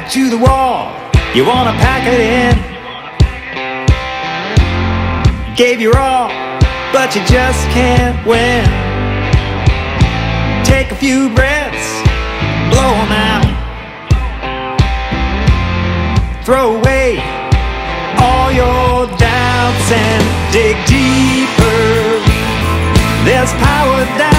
to the wall, you wanna pack it in. Gave your all, but you just can't win. Take a few breaths, blow them out. Throw away all your doubts and dig deeper. There's power down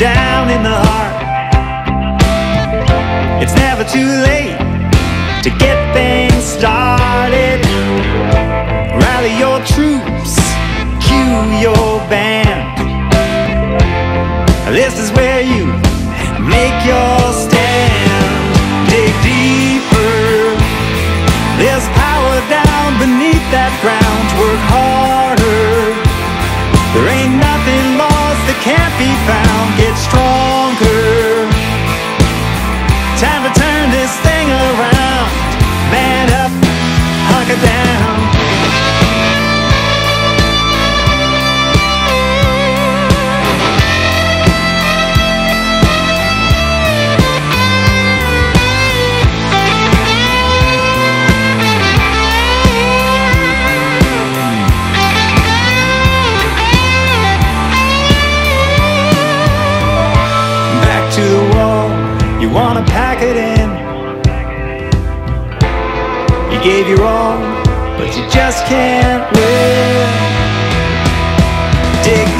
down in the heart. It's never too late to get things started. Rally your troops, cue your band. This is where you make your stand. Dig deeper. There's power down beneath that ground. Work harder. There ain't nothing turn this thing around. Man up, hunker down. Back to the wall, you wanna pack it in. You gave your all But you just can't win. Dig